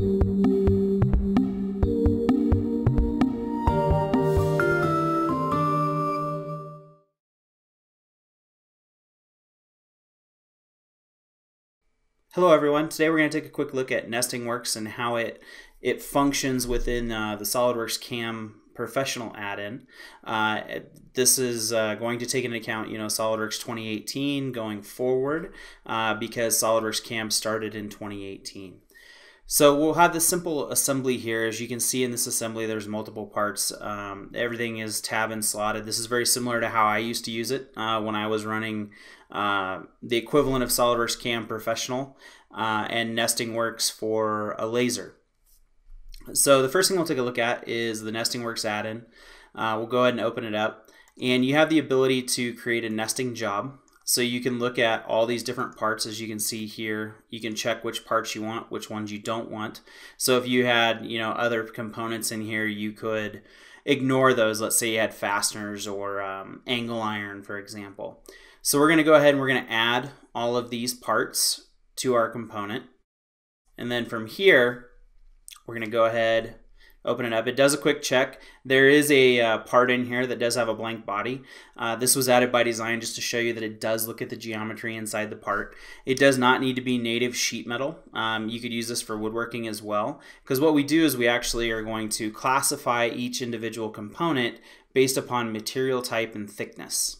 Hello everyone. Today we're going to take a quick look at NestingWorks and how it it functions within uh, the SolidWorks CAM professional add-in. Uh, this is uh, going to take into account, you know, SolidWorks 2018 going forward uh, because SolidWorks CAM started in 2018. So we'll have this simple assembly here. As you can see in this assembly, there's multiple parts. Um, everything is tab and slotted. This is very similar to how I used to use it uh, when I was running uh, the equivalent of SolidWorks CAM Professional uh, and NestingWorks for a laser. So the first thing we'll take a look at is the NestingWorks add-in. Uh, we'll go ahead and open it up. And you have the ability to create a nesting job. So you can look at all these different parts as you can see here. You can check which parts you want, which ones you don't want. So if you had, you know, other components in here, you could ignore those. Let's say you had fasteners or um, angle iron, for example. So we're going to go ahead and we're going to add all of these parts to our component. And then from here, we're going to go ahead open it up. It does a quick check. There is a uh, part in here that does have a blank body. Uh, this was added by design just to show you that it does look at the geometry inside the part. It does not need to be native sheet metal. Um, you could use this for woodworking as well because what we do is we actually are going to classify each individual component based upon material type and thickness.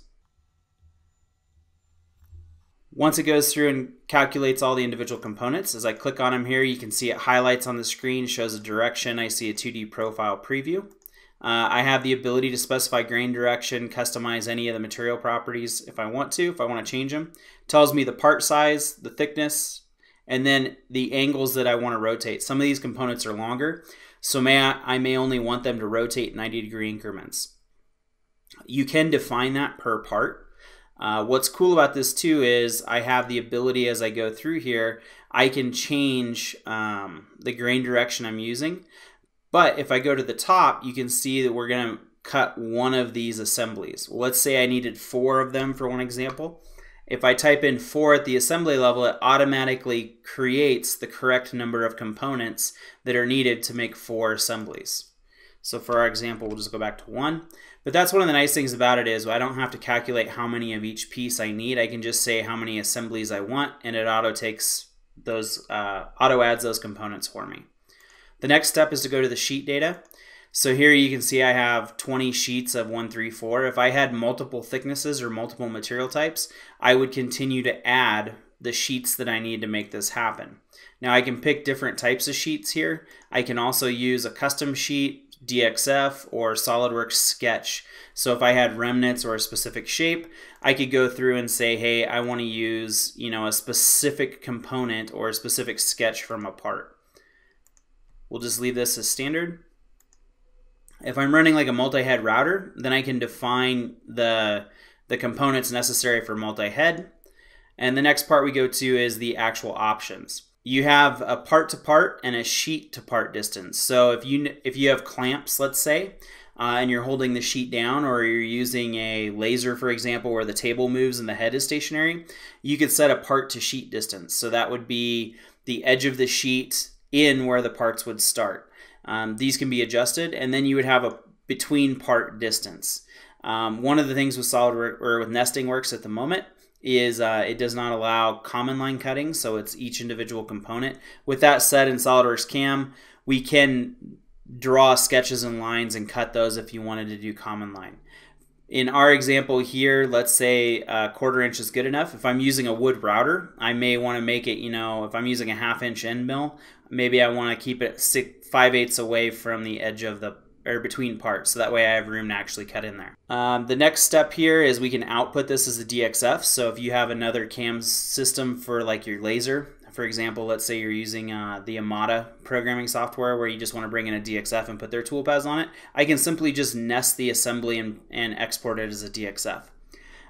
Once it goes through and calculates all the individual components, as I click on them here, you can see it highlights on the screen, shows a direction. I see a 2D profile preview. Uh, I have the ability to specify grain direction, customize any of the material properties if I want to, if I want to change them. It tells me the part size, the thickness, and then the angles that I want to rotate. Some of these components are longer, so may I, I may only want them to rotate 90 degree increments. You can define that per part. Uh, what's cool about this too is I have the ability as I go through here, I can change um, the grain direction I'm using. But if I go to the top, you can see that we're going to cut one of these assemblies. Let's say I needed four of them for one example. If I type in four at the assembly level, it automatically creates the correct number of components that are needed to make four assemblies. So for our example, we'll just go back to one. But that's one of the nice things about it is I don't have to calculate how many of each piece I need. I can just say how many assemblies I want, and it auto takes those, uh, auto adds those components for me. The next step is to go to the sheet data. So here you can see I have 20 sheets of 134. If I had multiple thicknesses or multiple material types, I would continue to add the sheets that I need to make this happen. Now I can pick different types of sheets here. I can also use a custom sheet, DXF or SolidWorks Sketch. So if I had remnants or a specific shape, I could go through and say, hey, I want to use you know a specific component or a specific sketch from a part. We'll just leave this as standard. If I'm running like a multi-head router, then I can define the, the components necessary for multi-head. And the next part we go to is the actual options you have a part to part and a sheet to part distance. So if you if you have clamps, let's say, uh, and you're holding the sheet down, or you're using a laser, for example, where the table moves and the head is stationary, you could set a part to sheet distance. So that would be the edge of the sheet in where the parts would start. Um, these can be adjusted, and then you would have a between part distance. Um, one of the things with SolidWorks or with NestingWorks at the moment is uh, it does not allow common line cutting, so it's each individual component. With that said, in SolidWorks CAM, we can draw sketches and lines and cut those if you wanted to do common line. In our example here, let's say a quarter inch is good enough. If I'm using a wood router, I may want to make it, you know, if I'm using a half inch end mill, maybe I want to keep it six, 5 eighths away from the edge of the or between parts so that way I have room to actually cut in there. Um, the next step here is we can output this as a DXF. So if you have another CAM system for like your laser, for example, let's say you're using uh, the Amada programming software where you just want to bring in a DXF and put their toolpaths on it, I can simply just nest the assembly and, and export it as a DXF.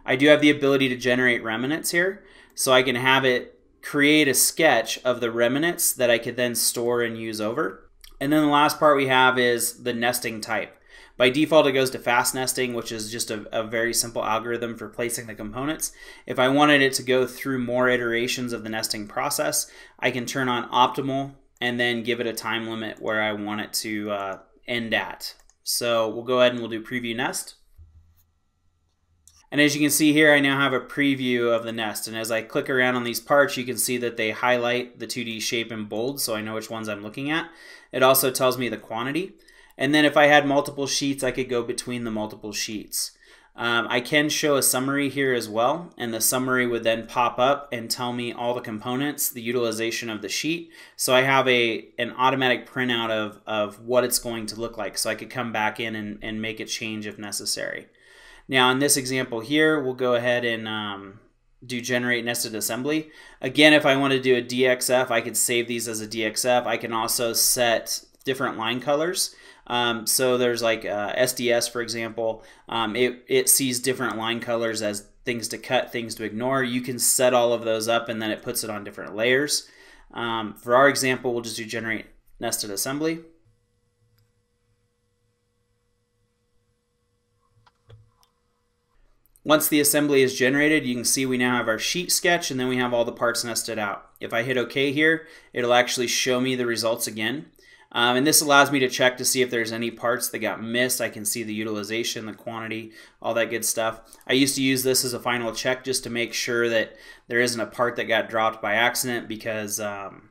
I do have the ability to generate remnants here, so I can have it create a sketch of the remnants that I could then store and use over. And then the last part we have is the nesting type. By default, it goes to fast nesting, which is just a, a, very simple algorithm for placing the components. If I wanted it to go through more iterations of the nesting process, I can turn on optimal and then give it a time limit where I want it to uh, end at. So we'll go ahead and we'll do preview nest. And as you can see here, I now have a preview of the nest. And as I click around on these parts, you can see that they highlight the 2D shape in bold, so I know which ones I'm looking at. It also tells me the quantity. And then if I had multiple sheets, I could go between the multiple sheets. Um, I can show a summary here as well, and the summary would then pop up and tell me all the components, the utilization of the sheet. So I have a an automatic printout of, of what it's going to look like, so I could come back in and, and make a change if necessary. Now in this example here, we'll go ahead and um, do generate nested assembly. Again, if I want to do a DXF, I could save these as a DXF. I can also set different line colors. Um, so there's like uh, SDS, for example. Um, it, it sees different line colors as things to cut, things to ignore. You can set all of those up and then it puts it on different layers. Um, for our example, we'll just do generate nested assembly. Once the assembly is generated, you can see we now have our sheet sketch and then we have all the parts nested out. If I hit OK here, it'll actually show me the results again. Um, and this allows me to check to see if there's any parts that got missed. I can see the utilization, the quantity, all that good stuff. I used to use this as a final check just to make sure that there isn't a part that got dropped by accident because um,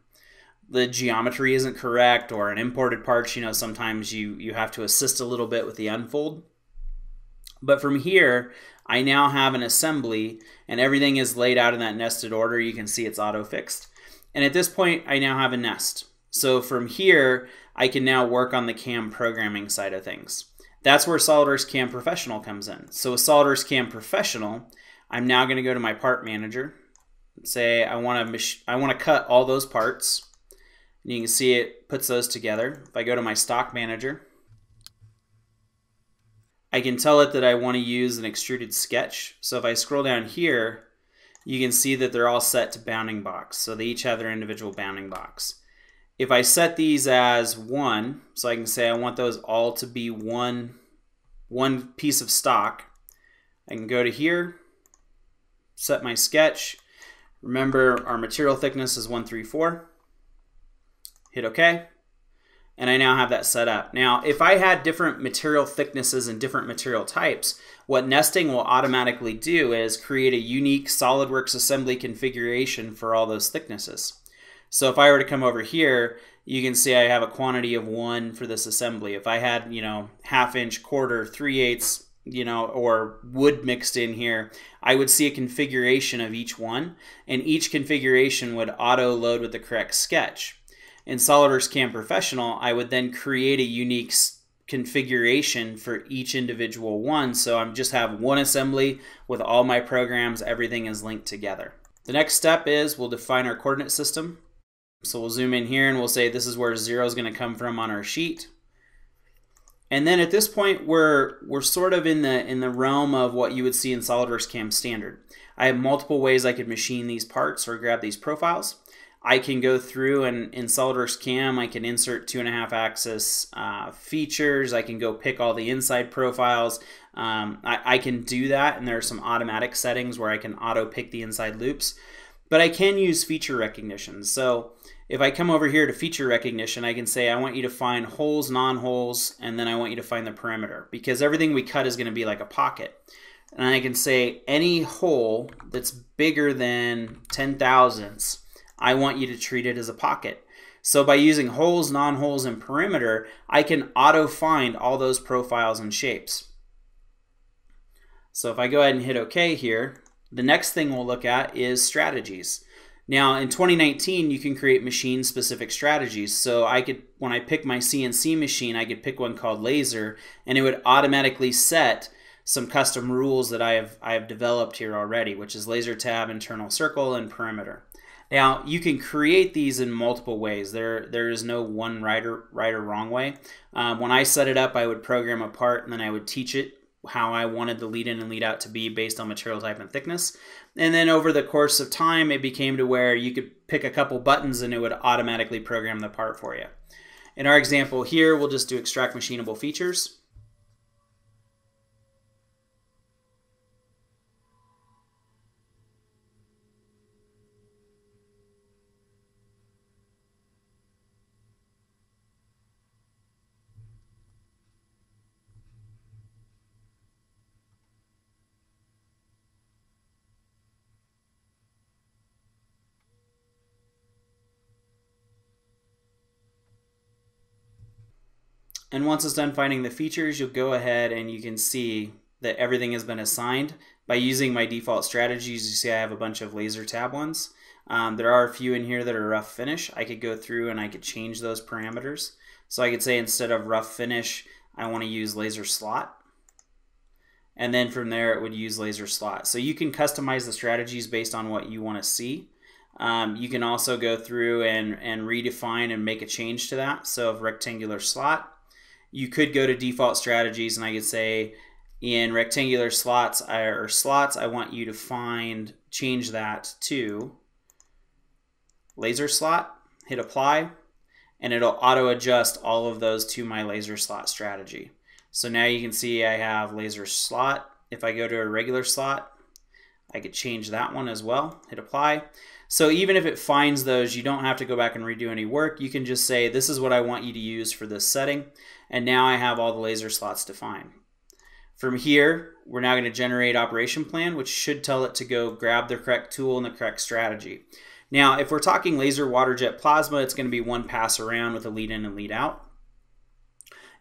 the geometry isn't correct or an imported part, you know, sometimes you, you have to assist a little bit with the unfold. But from here, I now have an assembly and everything is laid out in that nested order. You can see it's auto fixed. And at this point, I now have a nest. So from here, I can now work on the CAM programming side of things. That's where SOLIDWORKS CAM Professional comes in. So with SOLIDWORKS CAM Professional, I'm now going to go to my part manager, say I want to I want to cut all those parts. And you can see it puts those together. If I go to my stock manager, I can tell it that I want to use an extruded sketch. So if I scroll down here, you can see that they're all set to bounding box. So they each have their individual bounding box if I set these as one, so I can say I want those all to be one, one piece of stock, I can go to here, set my sketch. Remember our material thickness is 134. Hit OK. And I now have that set up. Now, if I had different material thicknesses and different material types, what nesting will automatically do is create a unique SOLIDWORKS assembly configuration for all those thicknesses. So if I were to come over here, you can see I have a quantity of one for this assembly. If I had, you know, half inch, quarter, three eighths, you know, or wood mixed in here, I would see a configuration of each one, and each configuration would auto load with the correct sketch. In SOLIDWORKS CAM Professional, I would then create a unique configuration for each individual one. So I'm just have one assembly with all my programs, everything is linked together. The next step is we'll define our coordinate system. So we'll zoom in here and we'll say this is where zero is going to come from on our sheet. And then at this point, we're, we're sort of in the, in the realm of what you would see in SOLIDWORKS CAM standard. I have multiple ways I could machine these parts or grab these profiles. I can go through and in SOLIDWORKS CAM, I can insert two and a half axis uh, features. I can go pick all the inside profiles. Um, I, I can do that, and there are some automatic settings where I can auto pick the inside loops. But I can use feature recognition. So if I come over here to feature recognition, I can say I want you to find holes, non-holes, and then I want you to find the perimeter because everything we cut is going to be like a pocket. And I can say any hole that's bigger than 10 thousandths, I want you to treat it as a pocket. So by using holes, non-holes, and perimeter, I can auto find all those profiles and shapes. So if I go ahead and hit OK here, the next thing we'll look at is strategies. Now, in 2019, you can create machine specific strategies. So I could, when I pick my CNC machine, I could pick one called laser and it would automatically set some custom rules that I have, I have developed here already, which is laser tab, internal circle, and perimeter. Now, you can create these in multiple ways. There, there is no one right or, right or wrong way. Um, when I set it up, I would program a part and then I would teach it how I wanted the lead in and lead out to be based on material type and thickness. And then over the course of time, it became to where you could pick a couple buttons and it would automatically program the part for you. In our example here, we'll just do extract machinable features. And once it's done finding the features, you'll go ahead and you can see that everything has been assigned. By using my default strategies, you see I have a bunch of laser tab ones. Um, there are a few in here that are rough finish. I could go through and I could change those parameters. So I could say instead of rough finish, I want to use laser slot. And then from there, it would use laser slot. So you can customize the strategies based on what you want to see. Um, you can also go through and, and redefine and make a change to that. So if rectangular slot, you could go to default strategies and I could say in rectangular slots or slots, I want you to find, change that to laser slot, hit apply, and it'll auto adjust all of those to my laser slot strategy. So now you can see I have laser slot. If I go to a regular slot, I could change that one as well, hit apply. So even if it finds those, you don't have to go back and redo any work. You can just say, this is what I want you to use for this setting. And now I have all the laser slots defined. From here, we're now going to generate operation plan, which should tell it to go grab the correct tool and the correct strategy. Now, if we're talking laser water jet plasma, it's going to be one pass around with a lead in and lead out.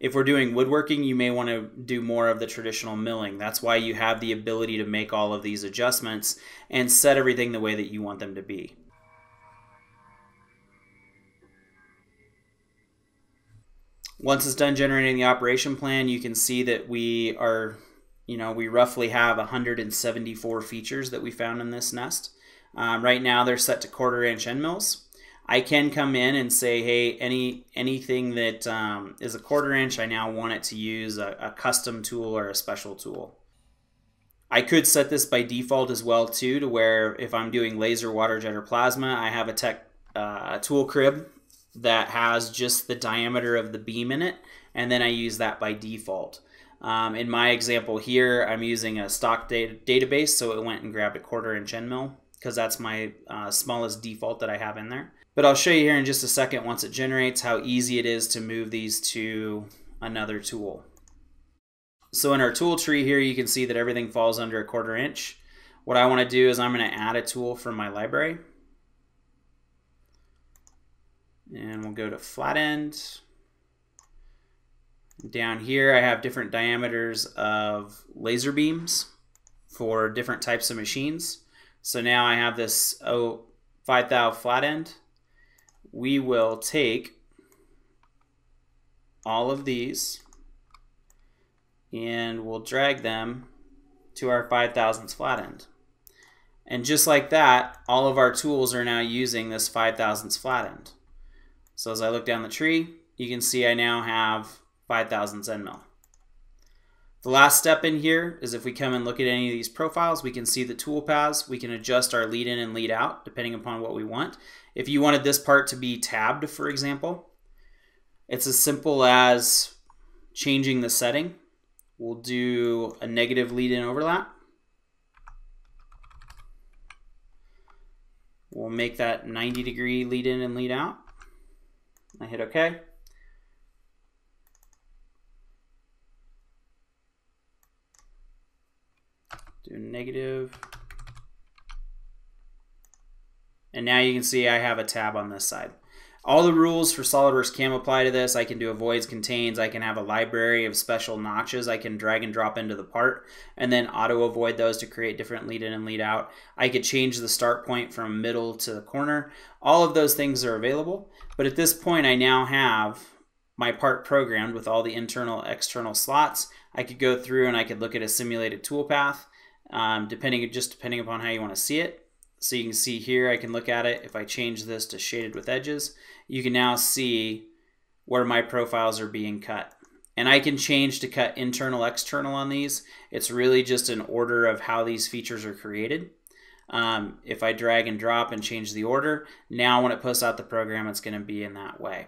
If we're doing woodworking, you may want to do more of the traditional milling. That's why you have the ability to make all of these adjustments and set everything the way that you want them to be. Once it's done generating the operation plan, you can see that we are, you know, we roughly have 174 features that we found in this nest. Um, right now they're set to quarter inch end mills. I can come in and say, hey, any anything that um, is a quarter inch, I now want it to use a, a, custom tool or a special tool. I could set this by default as well too, to where if I'm doing laser, water jet, or plasma, I have a tech uh, tool crib that has just the diameter of the beam in it, and then I use that by default. Um, in my example here, I'm using a stock data database, so it went and grabbed a quarter inch end mill because that's my uh, smallest default that I have in there. But I'll show you here in just a second once it generates how easy it is to move these to another tool. So in our tool tree here, you can see that everything falls under a quarter inch. What I want to do is I'm going to add a tool from my library. And we'll go to flat end. Down here, I have different diameters of laser beams for different types of machines. So now I have this oh, 5 thou flat end we will take all of these and we'll drag them to our 5 thousandths flat end. And just like that, all of our tools are now using this 5 thousandths flat end. So as I look down the tree, you can see I now have 5 thousandths end mill. The last step in here is if we come and look at any of these profiles, we can see the tool paths. We can adjust our lead in and lead out depending upon what we want. If you wanted this part to be tabbed, for example, it's as simple as changing the setting. We'll do a negative lead in overlap. We'll make that 90 degree lead in and lead out. I hit OK. Do negative. And now you can see I have a tab on this side. All the rules for SolidWorks CAM apply to this. I can do avoids, contains. I can have a library of special notches I can drag and drop into the part and then auto avoid those to create different lead in and lead out. I could change the start point from middle to the corner. All of those things are available. But at this point, I now have my part programmed with all the internal external slots. I could go through and I could look at a simulated toolpath um, depending just depending upon how you want to see it. So you can see here, I can look at it. If I change this to shaded with edges, you can now see where my profiles are being cut. And I can change to cut internal, external on these. It's really just an order of how these features are created. Um, if I drag and drop and change the order, now when it posts out the program, it's going to be in that way.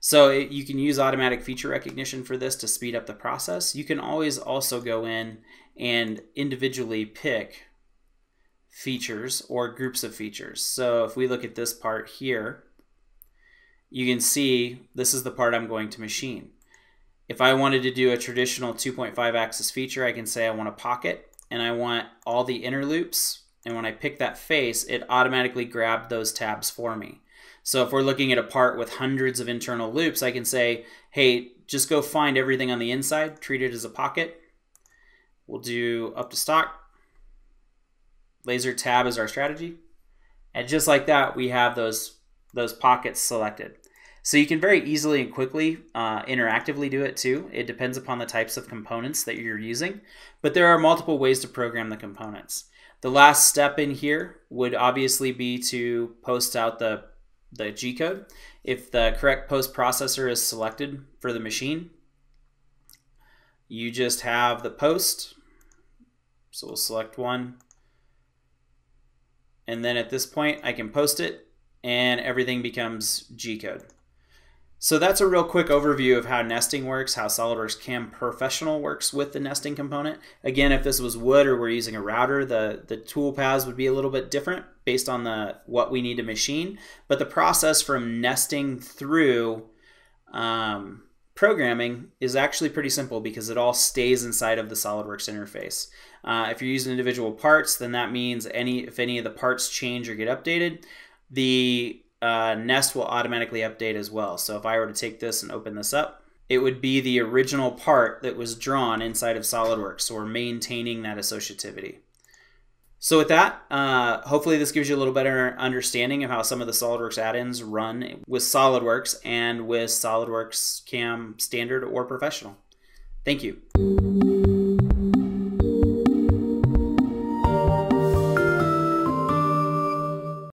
So it, you can use automatic feature recognition for this to speed up the process. You can always also go in and individually pick features or groups of features. So if we look at this part here, you can see this is the part I'm going to machine. If I wanted to do a traditional 2.5 axis feature, I can say I want a pocket and I want all the inner loops. And when I pick that face, it automatically grabbed those tabs for me. So if we're looking at a part with hundreds of internal loops, I can say, hey, just go find everything on the inside, treat it as a pocket. We'll do up to stock. Laser tab is our strategy. And just like that, we have those, those pockets selected. So you can very easily and quickly uh, interactively do it too. It depends upon the types of components that you're using, but there are multiple ways to program the components. The last step in here would obviously be to post out the, the G code. If the correct post processor is selected for the machine, you just have the post. So we'll select one. And then at this point, I can post it and everything becomes G code. So that's a real quick overview of how nesting works, how SOLIDWORKS CAM Professional works with the nesting component. Again, if this was wood or we're using a router, the, the tool paths would be a little bit different based on the what we need to machine. But the process from nesting through um, programming is actually pretty simple because it all stays inside of the SOLIDWORKS interface. Uh, if you're using individual parts, then that means any if any of the parts change or get updated, the uh, Nest will automatically update as well. So if I were to take this and open this up, it would be the original part that was drawn inside of SOLIDWORKS. So we're maintaining that associativity. So with that, uh, hopefully this gives you a little better understanding of how some of the SOLIDWORKS add-ins run with SOLIDWORKS and with SOLIDWORKS CAM Standard or Professional. Thank you.